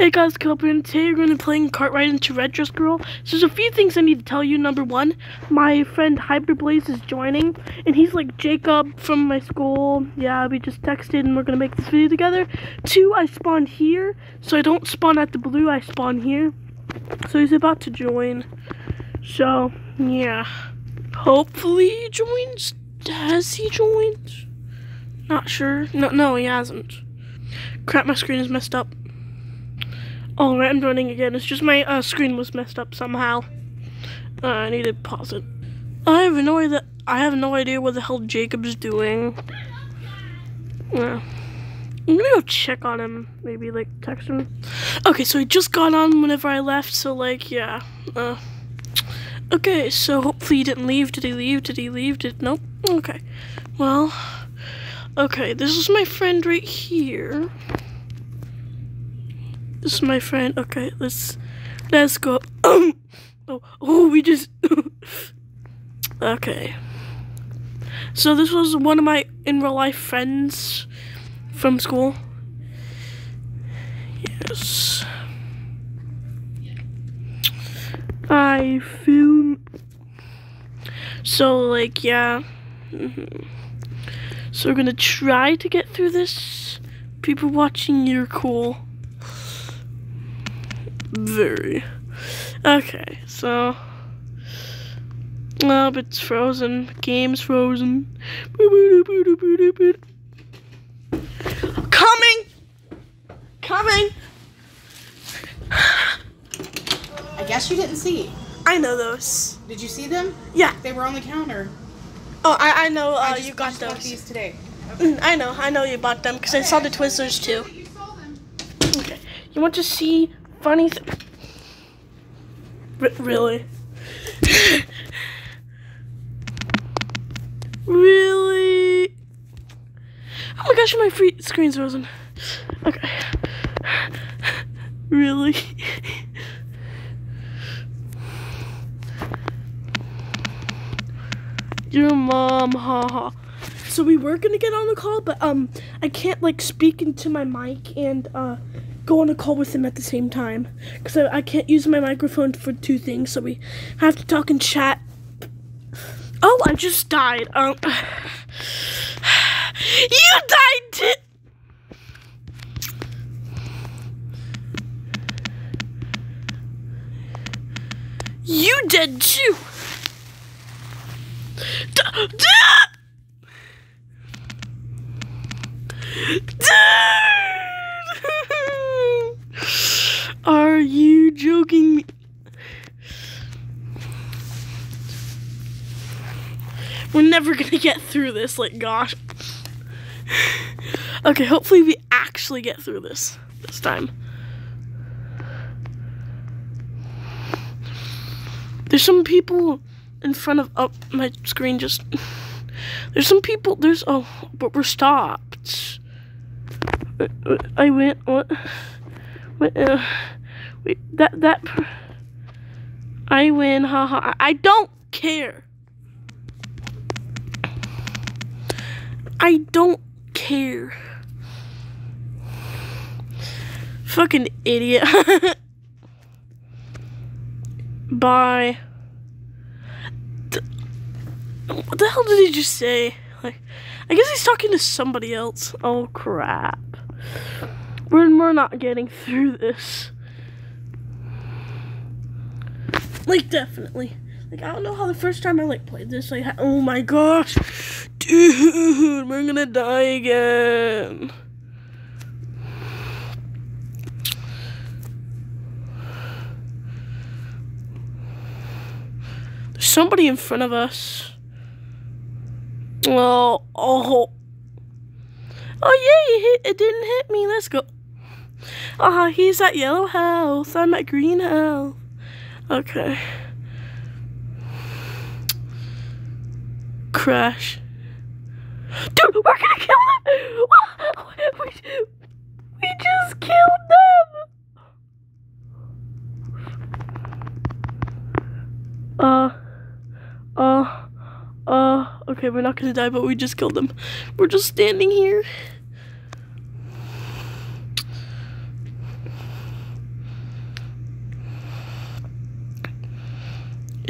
Hey guys, Kelvin. Today we're going to be playing Cart Ride into Red Dress Girl. So there's a few things I need to tell you. Number one, my friend Hyperblaze is joining, and he's like Jacob from my school. Yeah, we just texted, and we're going to make this video together. Two, I spawned here, so I don't spawn at the blue, I spawn here. So he's about to join. So, yeah. Hopefully he joins. Has he joined? Not sure. No, no, he hasn't. Crap, my screen is messed up. Oh, right, I'm running again. It's just my uh, screen was messed up somehow. Uh, I need to pause it. I have no idea. I have no idea what the hell Jacob's doing. Yeah. I'm gonna go check on him. Maybe like text him. Okay, so he just got on whenever I left. So like, yeah. Uh, okay, so hopefully he didn't leave. Did he leave? Did he leave? Did nope. Okay. Well. Okay, this is my friend right here. This is my friend. Okay, let's let's go. oh, oh, we just. okay. So this was one of my in real life friends from school. Yes. I film. So like yeah. Mm -hmm. So we're gonna try to get through this. People watching, you're cool. Very. Okay, so. Oh, it's frozen. Game's frozen. Coming! Coming! I guess you didn't see. I know those. Did you see them? Yeah. They were on the counter. Oh, I, I know uh, I just, you got I those. these today. Okay. I know, I know you bought them because okay, I saw the Twizzlers too. You Okay, you want to see funny R really? really? Oh my gosh, my free screen's frozen. Okay. really? Your mom, haha. So we were gonna get on the call, but um, I can't like speak into my mic and uh go on a call with him at the same time because I, I can't use my microphone for two things. So we have to talk and chat. Oh, I just died. Um, you died. Too. You dead too. D Are you joking me? We're never gonna get through this, like, gosh. okay, hopefully we actually get through this this time. There's some people in front of oh my screen just there's some people there's oh but we're stopped I went what what uh, wait that that I win haha I don't care I don't care fucking idiot bye what the hell did he just say? Like, I guess he's talking to somebody else. Oh crap. We're, we're not getting through this. Like, definitely. Like, I don't know how the first time I, like, played this, like, oh my gosh. Dude, we're gonna die again. There's somebody in front of us. Oh, oh. Oh, yeah, hit, it didn't hit me. Let's go. Ah, uh, he's at yellow health. I'm at green health. Okay. Crash. Dude, we're gonna kill them! We, we just killed them! Uh, uh, uh, okay, we're not gonna die, but we just killed them. We're just standing here.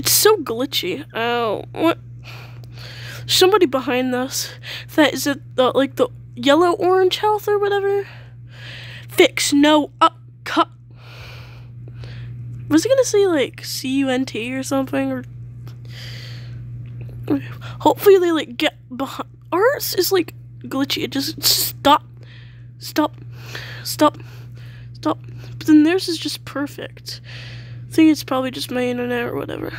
It's so glitchy. Oh, what? Somebody behind us. That is it. The like the yellow orange health or whatever. Fix no up cut. Was it gonna say like C U N T or something or? Hopefully they like get behind. Ours is like glitchy. It just stop, stop, stop, stop. But then theirs is just perfect. I think it's probably just my internet or whatever.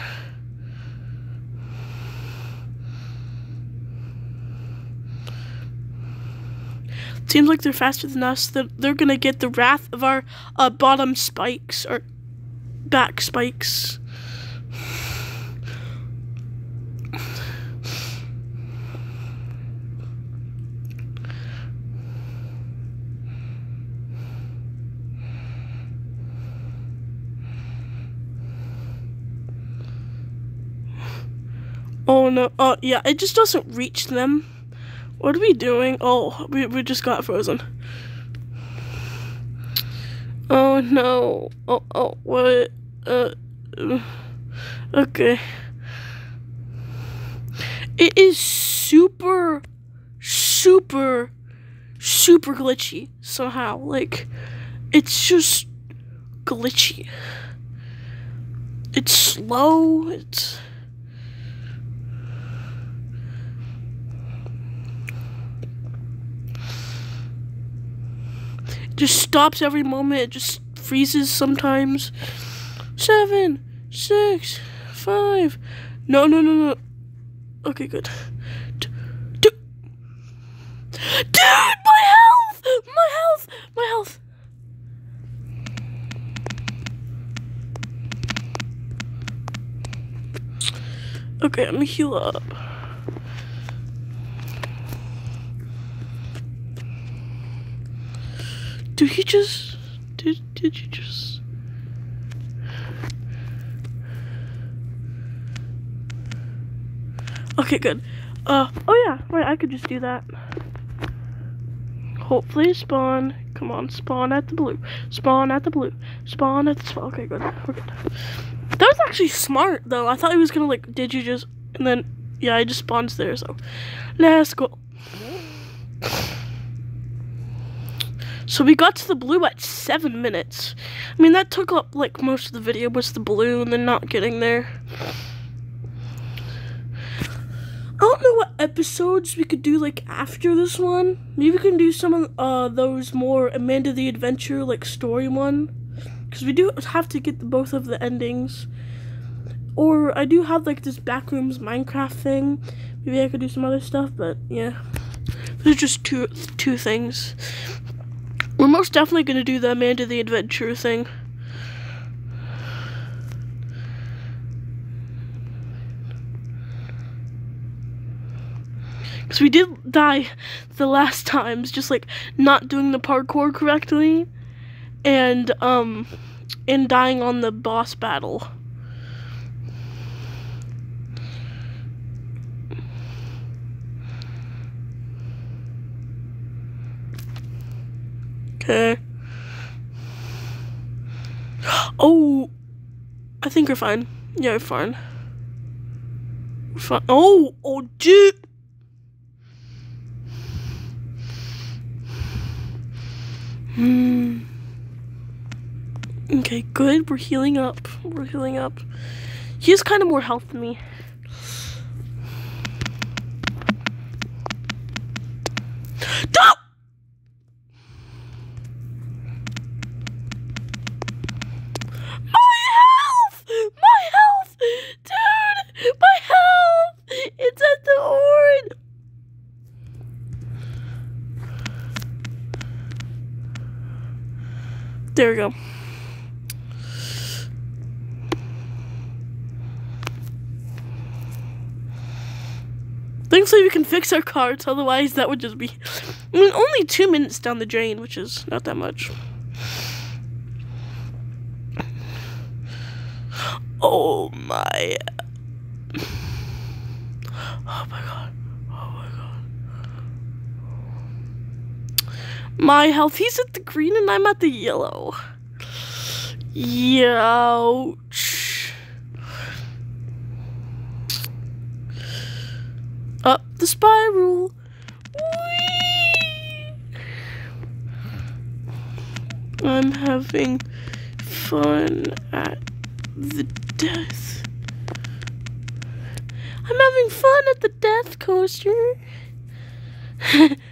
Seems like they're faster than us. They're, they're gonna get the wrath of our uh, bottom spikes or back spikes. Oh no, oh yeah, it just doesn't reach them. What are we doing? Oh, we, we just got frozen. Oh no. Oh, oh, what? Uh, okay. It is super, super, super glitchy somehow. Like, it's just glitchy. It's slow. It's. Just stops every moment. It just freezes sometimes. Seven, six, five. No, no, no, no. Okay, good. Dude, my health! My health! My health! Okay, let me heal up. Did he just did did you just Okay, good. Uh oh yeah, right, I could just do that. Hopefully spawn. Come on, spawn at the blue. Spawn at the blue. Spawn at the spawn. Okay, good. We're good. That was actually smart though. I thought he was gonna like did you just and then yeah, I just spawns there, so let's go. So we got to the blue at seven minutes. I mean, that took up like most of the video was the blue and then not getting there. I don't know what episodes we could do like after this one. Maybe we can do some of uh, those more Amanda the Adventure like story one. Because we do have to get the, both of the endings. Or I do have like this Backrooms Minecraft thing. Maybe I could do some other stuff, but yeah. There's just two two things. We're most definitely going to do the Amanda the Adventure thing. Because we did die the last times, just like not doing the parkour correctly and, um, and dying on the boss battle. Okay. Oh, I think we're fine. Yeah, we're fine. We're fine. Oh, oh, dude. Hmm. Okay, good. We're healing up. We're healing up. He has kind of more health than me. Stop! My health! My health! Dude! My health! It's at the orange! There we go. Thankfully, we can fix our carts. Otherwise, that would just be. I mean, only two minutes down the drain, which is not that much. Oh my. my health. He's at the green and I'm at the yellow. Ouch. Up the spiral. Whee! I'm having fun at the death. I'm having fun at the death coaster.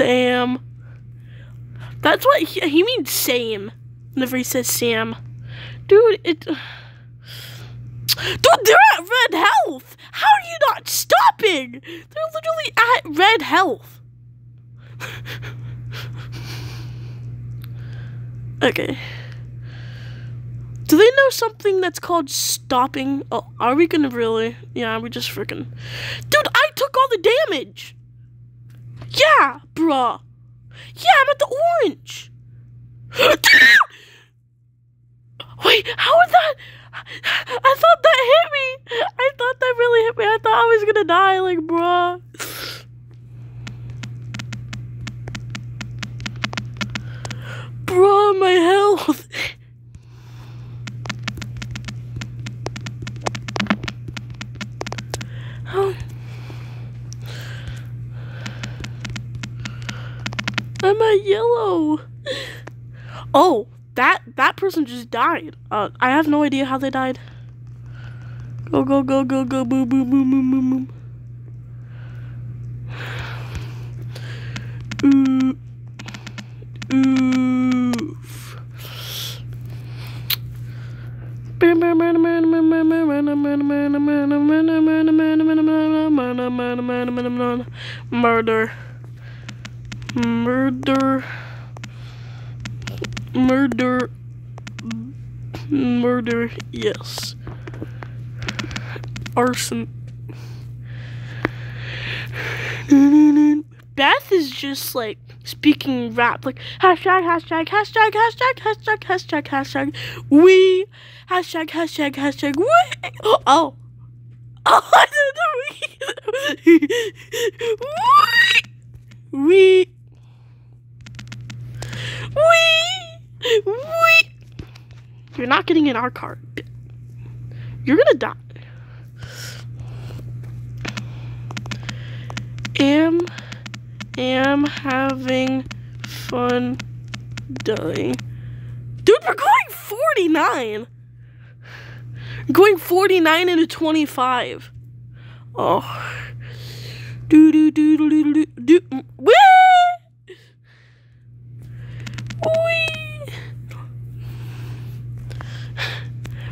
Sam. That's what he, he means same. Whenever he says Sam. Dude, it Dude, they're at red health! How are you not stopping? They're literally at red health. okay. Do they know something that's called stopping? Oh, are we gonna really? Yeah, we just freaking. Dude, I took all the damage! Yeah, bruh. Yeah, I'm at the orange. Wait, how is that? I thought that hit me. I thought that really hit me. I thought I was gonna die, like, bruh. Bruh, my health. Oh. I'm at yellow. Oh, that that person just died. Uh, I have no idea how they died. Go go go go go boom boom boom boom boom boom. Oof. Murder. Murder. Murder. Murder, yes. Arson. Beth is just like speaking rap, like hashtag, hashtag, hashtag, hashtag, hashtag, hashtag, hashtag, we, hashtag, hashtag, hashtag, we. Oh. Oh, we. We. We. We. You're not getting in our car. You're gonna die. Am am having fun dying. Dude, we're going 49. Going 49 into 25. Oh. Do do do do do do do. Whee! Whee!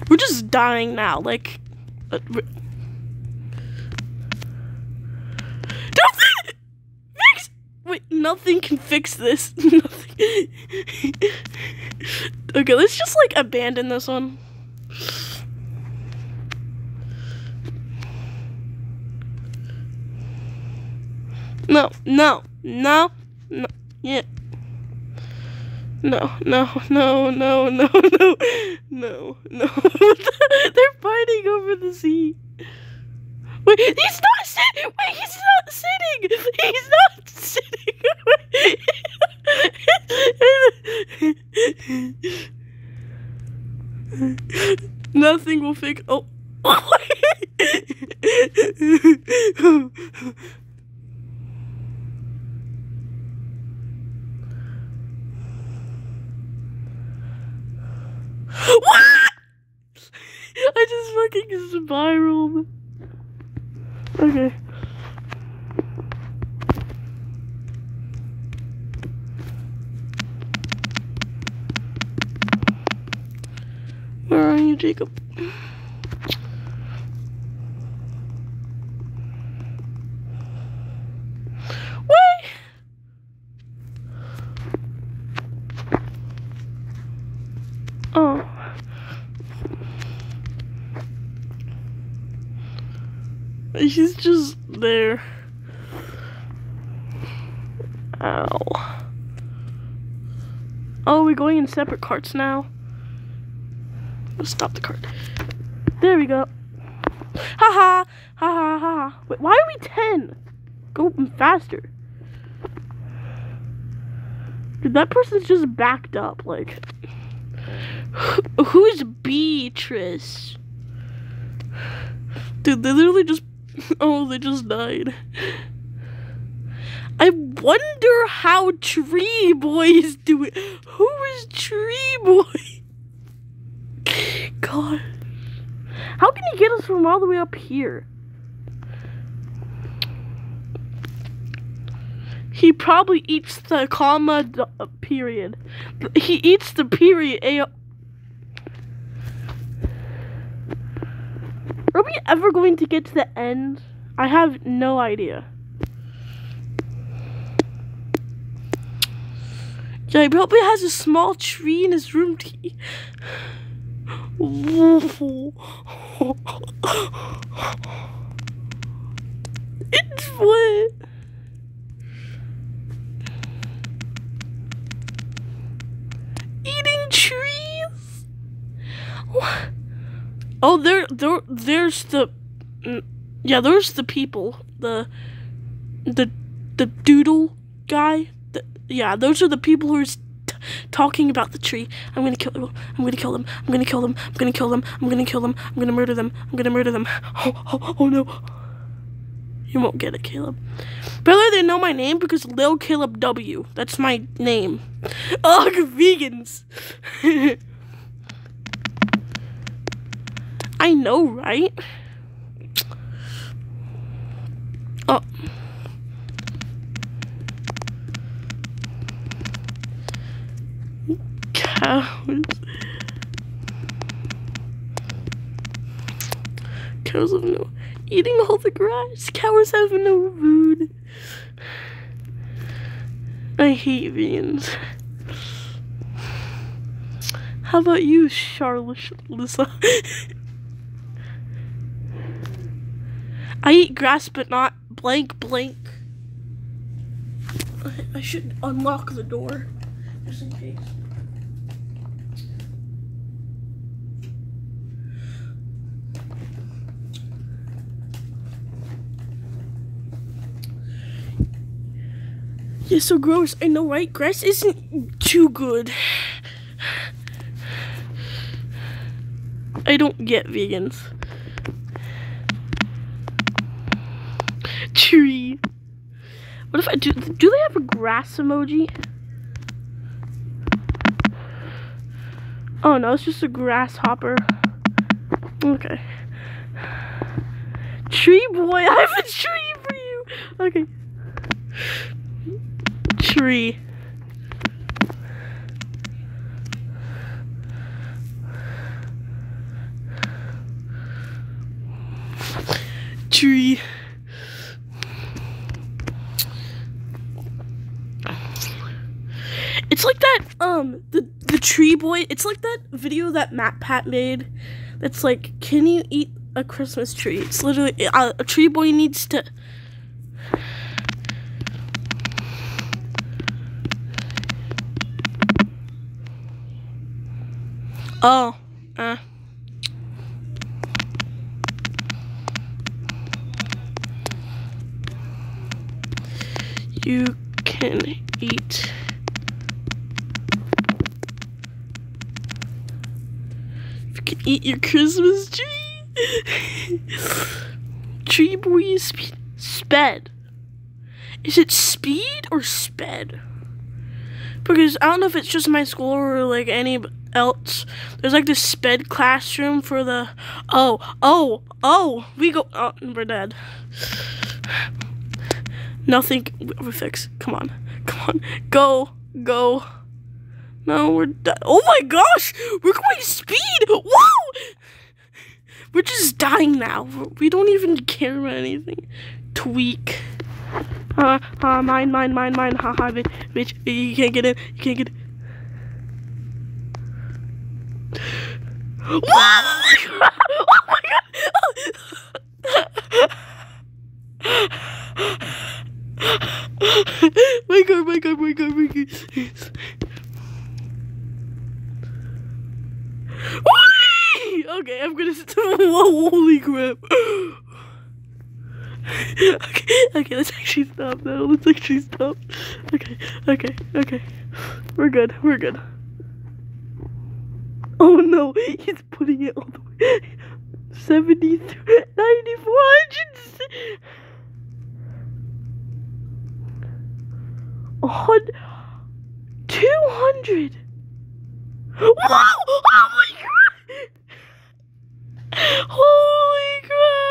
We're just dying now. Like. Uh, Nothing! Fix! Wait, nothing can fix this. okay, let's just like abandon this one. No, no, no, no, yeah. No, no, no, no, no, no, no, no. They're fighting over the sea. Wait, he's not sitting. Wait, he's not sitting. He's not sitting. Nothing will fix. Oh. what? I just fucking spiraled. Okay. Where are you, Jacob? Wait! Oh. He's just there. Ow. Oh, we're going in separate carts now. Let's stop the cart. There we go. Ha ha! Ha ha ha! Wait, why are we 10? Go faster. Dude, that person's just backed up. Like, who's Beatrice? Dude, they literally just Oh, they just died. I wonder how Tree Boy is doing. Who is Tree Boy? God. How can he get us from all the way up here? He probably eats the comma uh, period. He eats the period. Are we ever going to get to the end? I have no idea. Yeah, he probably has a small tree in his room. It's what? Eating trees? Oh, there, there, there's the, mm, yeah, there's the people, the, the, the doodle guy. Yeah, those are the people who are talking about the tree. I'm gonna kill them. I'm gonna kill them. I'm gonna kill them. I'm gonna kill them. I'm gonna kill them. I'm gonna murder them. I'm gonna murder them. Oh, oh, oh no. You won't get it, Caleb. Better they know my name because Lil Caleb W. That's my name. Ugh, vegans. I know, right? Oh. Cows. Cows have no eating all the grass. Cows have no food. I hate vegans. How about you, Charlotte Lisa? I eat grass, but not blank blank. I, I should unlock the door, just in case. Yeah, so gross. I know, right? Grass isn't too good. I don't get vegans. Tree. What if I do? Do they have a grass emoji? Oh no, it's just a grasshopper. Okay. Tree boy, I have a tree for you. Okay. Tree. Tree. It's like that um the the tree boy. It's like that video that MatPat made. That's like, can you eat a Christmas tree? It's literally uh, a tree boy needs to. Oh, uh. You can eat. You can eat your Christmas tree. tree boy spe- sped. Is it speed or sped? Because I don't know if it's just my school or like any else. There's like this sped classroom for the. Oh, oh, oh! We go. Oh, we're dead. Nothing. We fix. Come on. Come on. Go. Go. No, we're dead. Oh my gosh! We're going speed! Whoa! We're just dying now. We don't even care about anything. Tweak. Uh, uh, mine, mine, mine, mine. Haha, bitch, bitch. You can't get in. You can't get in. Whoa! Oh my god! my god, my god, my god, Okay, I'm gonna. Holy crap. okay, okay, let's actually stop now. Let's actually stop. Okay, okay, okay. We're good, we're good. Oh no, he's putting it all the way. 73, 94, 100, a hun- 200. Whoa! Oh my god! Holy crap!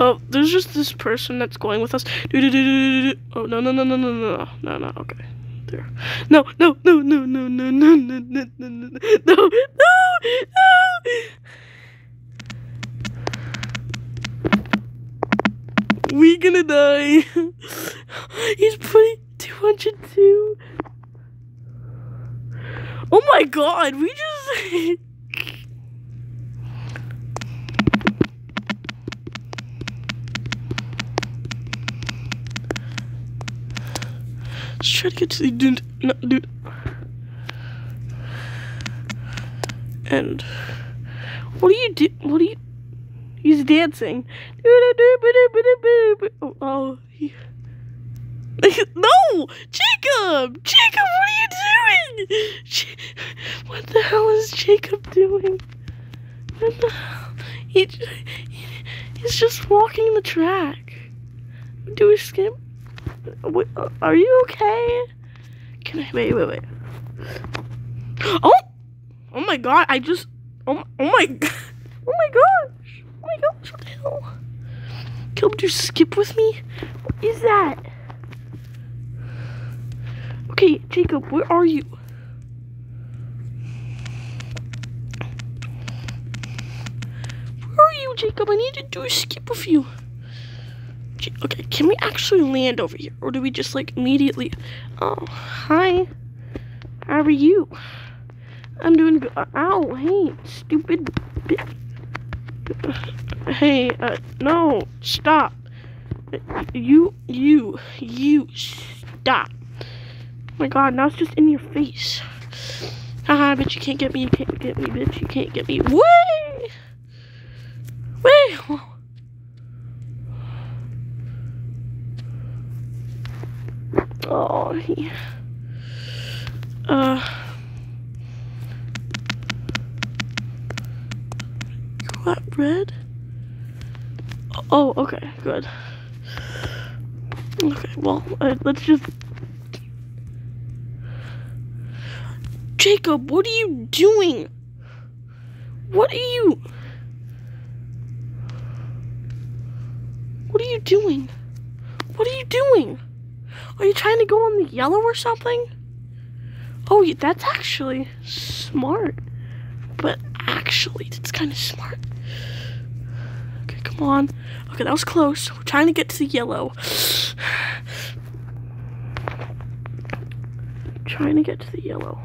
Oh, there's just this person that's going with us. Oh no no no no no no no no. Okay, there. No no no no no no no no no no no no no no. We gonna die. He's putting 202. Oh my god, we just. Let's try to get to the dude. No, dude. And what do you do? What do you? He's dancing. Oh, he... no, Jacob! Jacob, what are you doing? What the hell is Jacob doing? What the hell? He, he- he's just walking the track. Do a skip. Uh, are you okay? Can I wait? Wait, wait. Oh, oh my God! I just. Oh, oh my. Oh my gosh! Oh my gosh! What the hell? Caleb, do you skip with me? What is that? Okay, Jacob, where are you? Where are you, Jacob? I need to do a skip with you. Ja- Okay, can we actually land over here? Or do we just like immediately? Oh, hi. How are you? I'm doing good. Ow, hey, stupid. Hey, uh, no, stop. You, you, you, stop. Oh my god, now it's just in your face. Haha, bitch, you can't get me, you can't get me, bitch, you can't get me. Way! Way! Oh, he. Uh. You got red? Oh, okay, good. Okay, well, uh, let's just. Jacob, what are you doing? What are you. What are you doing? What are you doing? Are you trying to go on the yellow or something? Oh, that's actually smart. But actually, it's kind of smart. Okay, come on. Okay, that was close. We're trying to get to the yellow. trying to get to the yellow.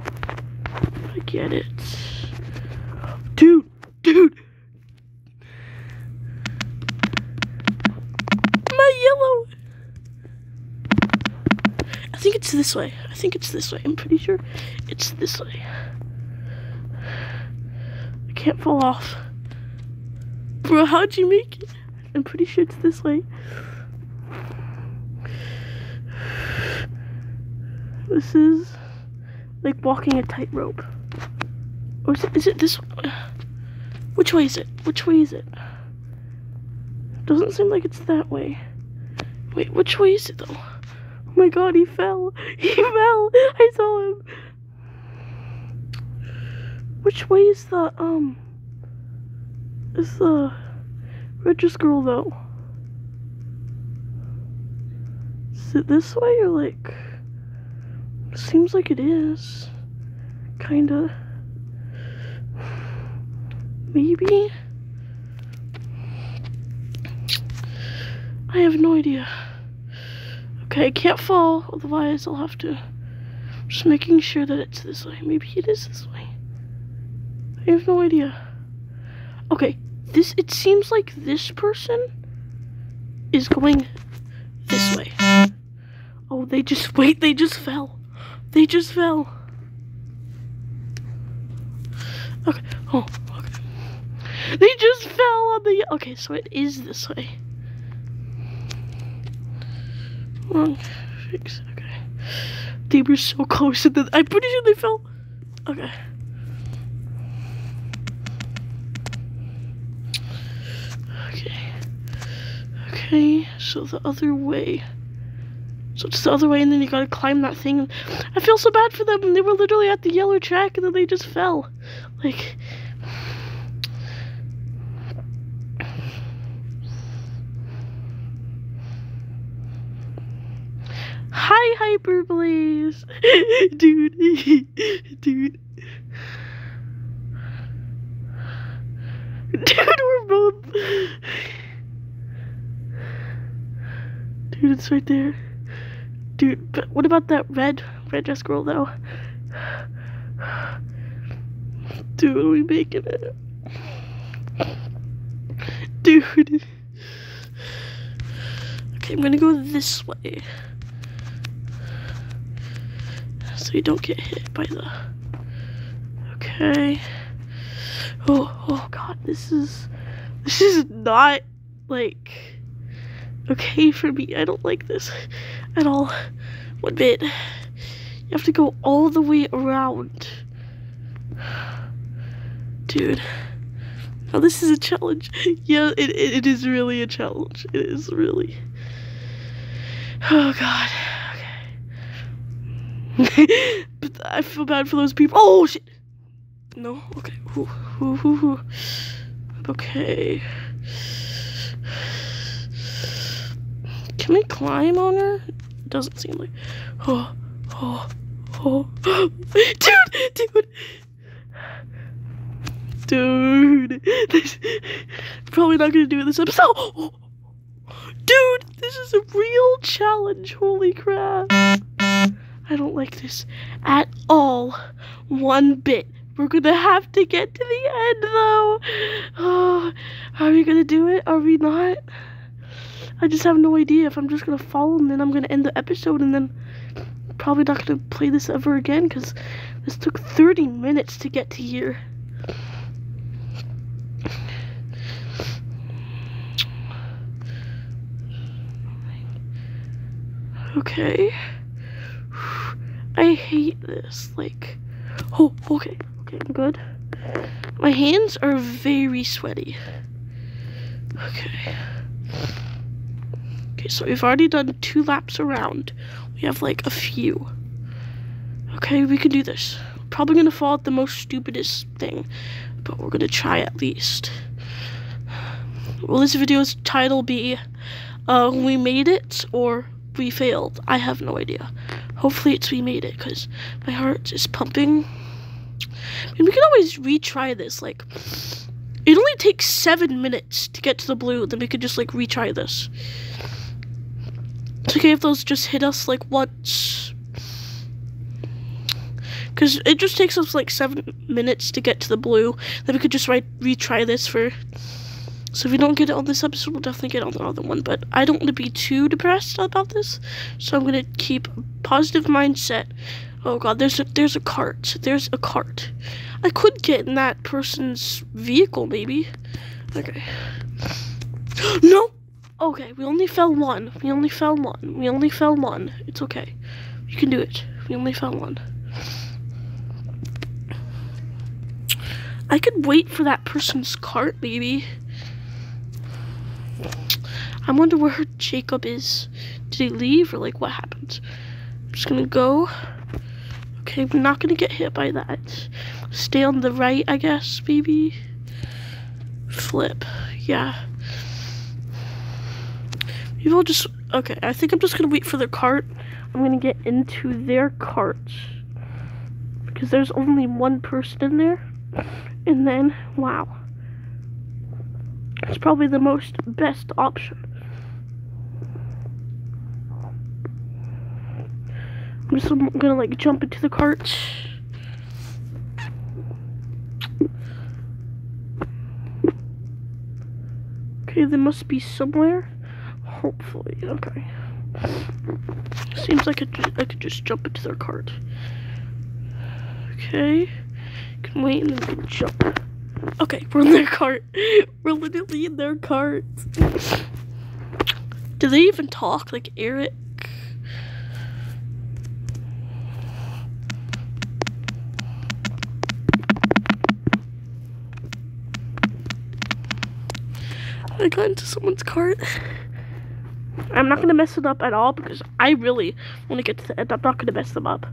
I get it. Dude, dude. My yellow. I think it's this way. I think it's this way. I'm pretty sure it's this way. I can't fall off. Bro, how'd you make it? I'm pretty sure it's this way. This is like walking a tightrope. Or is it, is it this way? Which way is it? Which way is it? Doesn't seem like it's that way. Wait, which way is it though? Oh my god, he fell. He fell. I saw him. Which way is the, um, is the red dress girl though? Is it this way or like, seems like it is. Kinda. Maybe? I have no idea. Okay, I can't fall, otherwise I'll have to. Just making sure that it's this way. Maybe it is this way. I have no idea. Okay, this it seems like this person is going this way. Oh, they just wait, they just fell. They just fell. Okay. Oh, okay. They just fell on the Okay, so it is this way. Fix. Okay. They were so close, then I'm pretty sure they fell. Okay. Okay. Okay, so the other way. So it's the other way, and then you gotta climb that thing. I feel so bad for them. They were literally at the yellow track, and then they just fell. Like. Hi, Hyperblaze! dude, dude. Dude, we're both. Dude, it's right there. Dude, but what about that red, red dress girl though? Dude, are we making it? Dude. Okay, I'm gonna go this way. You don't get hit by the. Okay. Oh, oh god, this is. This is not, like. Okay for me. I don't like this at all. One bit. You have to go all the way around. Dude. Now this is a challenge. Yeah, it, it, it is really a challenge. It is really. Oh god. But I feel bad for those people. Oh shit. No. Okay. Ooh, ooh, ooh. Okay. Can we climb on her? Doesn't seem like. Oh, oh, oh. dude, dude. Dude. This, probably not gonna do it this episode. Oh, dude, this is a real challenge. Holy crap. I don't like this at all. One bit. We're gonna have to get to the end though. Oh, are we gonna do it? Are we not? I just have no idea if I'm just gonna fall and then I'm gonna end the episode and then probably not gonna play this ever again because this took 30 minutes to get to here. Okay. I hate this. Like, oh, okay, okay, I'm good. My hands are very sweaty. Okay. Okay, so we've already done two laps around. We have like a few. Okay, we can do this. Probably gonna fall at the most stupidest thing, but we're gonna try at least. Will this video's title be uh, We Made It or We Failed? I have no idea. Hopefully it's We Made It because my heart is pumping. And we can always retry this. Like, it only takes seven minutes to get to the blue, then we could just like retry this. It's okay if those just hit us like once. Because it just takes us like seven minutes to get to the blue. Then we could just retry this for. So if we don't get it on this episode, we'll definitely get it on the other one. But I don't want to be too depressed about this. So I'm going to keep a positive mindset. Oh god, there's a, there's a cart. There's a cart. I could get in that person's vehicle, maybe. Okay. no! Okay, we only fell one. We only fell one. We only fell one. It's okay. You can do it. We only fell one. I could wait for that person's cart, maybe. I wonder where Jacob is. Did he leave or like what happened? I'm just gonna go. Okay, we're not gonna get hit by that. Stay on the right, I guess, maybe. Flip. Yeah. Maybe I'll just okay, I think I'm just gonna wait for their cart. I'm gonna get into their cart. Because there's only one person in there. And then wow. It's probably the most best option. I'm just gonna like jump into the cart. Okay, they must be somewhere. Hopefully, okay. Seems like I, I could just jump into their cart. Okay, can wait and then jump. Okay, we're in their cart. We're literally in their cart. Do they even talk like Eric? I got into someone's cart. I'm not gonna mess it up at all because I really want to get to the end. I'm not gonna mess them up.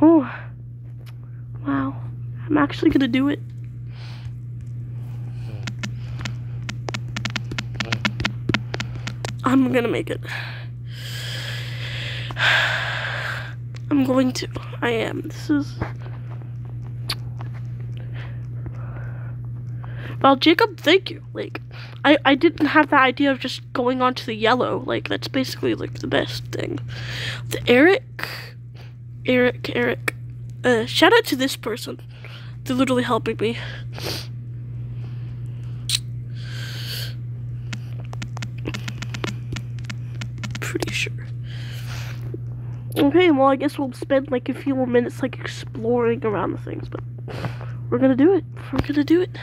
Oh, wow. I'm actually gonna do it. I'm gonna make it. I'm going to. I am. This is. Well, Jacob, thank you. Like, I, I didn't have the idea of just going on to the yellow. Like, that's basically, like, the best thing. The Eric. Eric, Eric. Uh, shout out to this person. They're literally helping me. Pretty sure. Okay, well, I guess we'll spend like a few more minutes like exploring around the things, but we're gonna do it. We're gonna do it.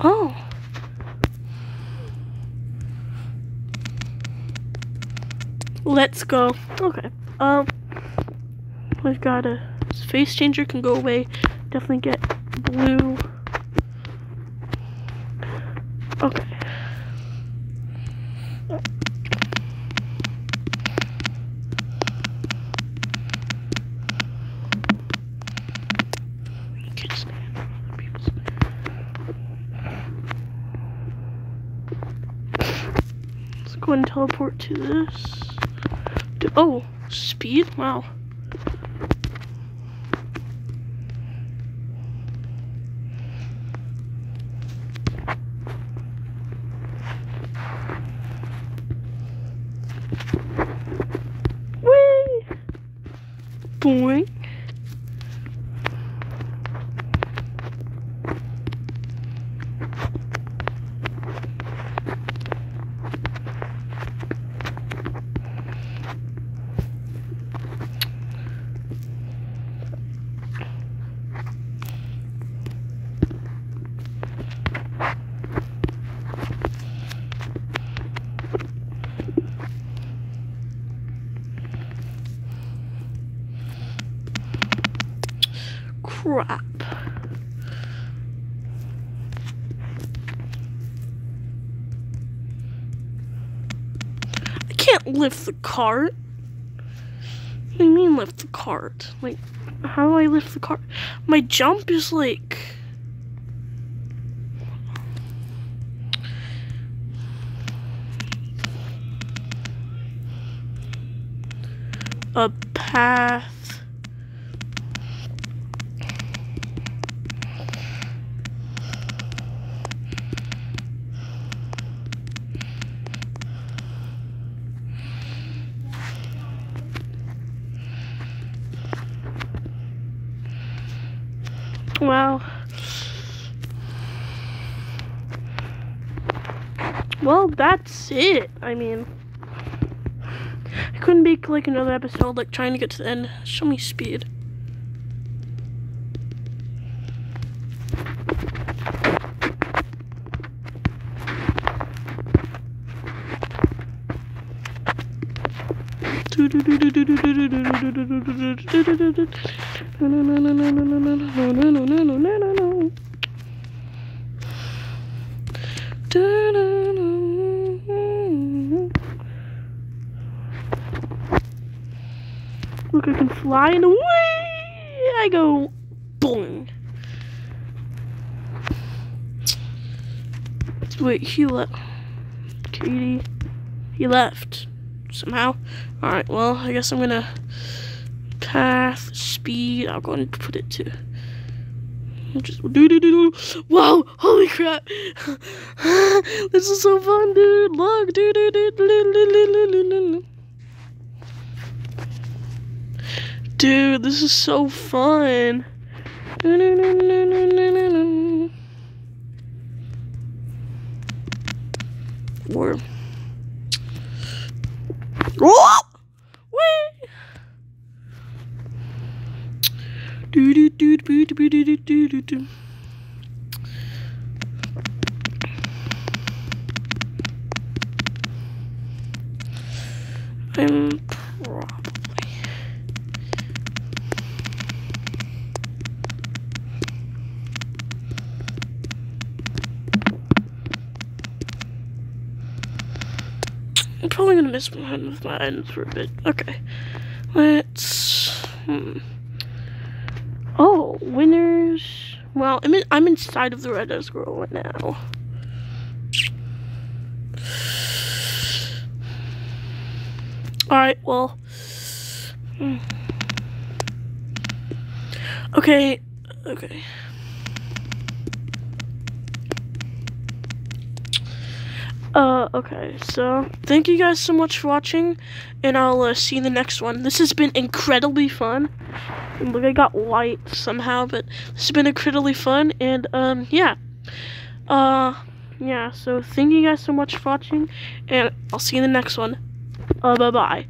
Oh. Let's go. Okay. Um, we've got a face changer can go away. Definitely get blue. Okay. Let's go and teleport to this. Oh, speed? Wow. Whee! Boing. Crap. I can't lift the cart. What do you mean lift the cart? Like, how do I lift the cart? My jump is like. A path. Wow. Well, that's it. I mean, I couldn't make like another episode like trying to get to the end. Show me speed. Look, I can fly and away I go. Boing. Wait, he left. Katie. He left. Somehow. Alright, well, I guess I'm gonna path, speed. I'll go and put it to. Just do do do do. Wow! Holy crap! this is so fun, dude. Look, do do do do do do do. Dude, this is so fun. Or. Oh! Do do do do do do do do do do. I'm probably. Miss my with my items for a bit. Okay, let's. Hmm. Oh, winners. Well, I'm in, I'm inside of the red nose girl right now. All right. Well. hmm. Okay. Okay. Uh, okay, so thank you guys so much for watching, and I'll uh, see you in the next one. This has been incredibly fun. Look, I got white somehow, but this has been incredibly fun, and um, yeah, uh, yeah. So thank you guys so much for watching, and I'll see you in the next one. Uh, bye bye.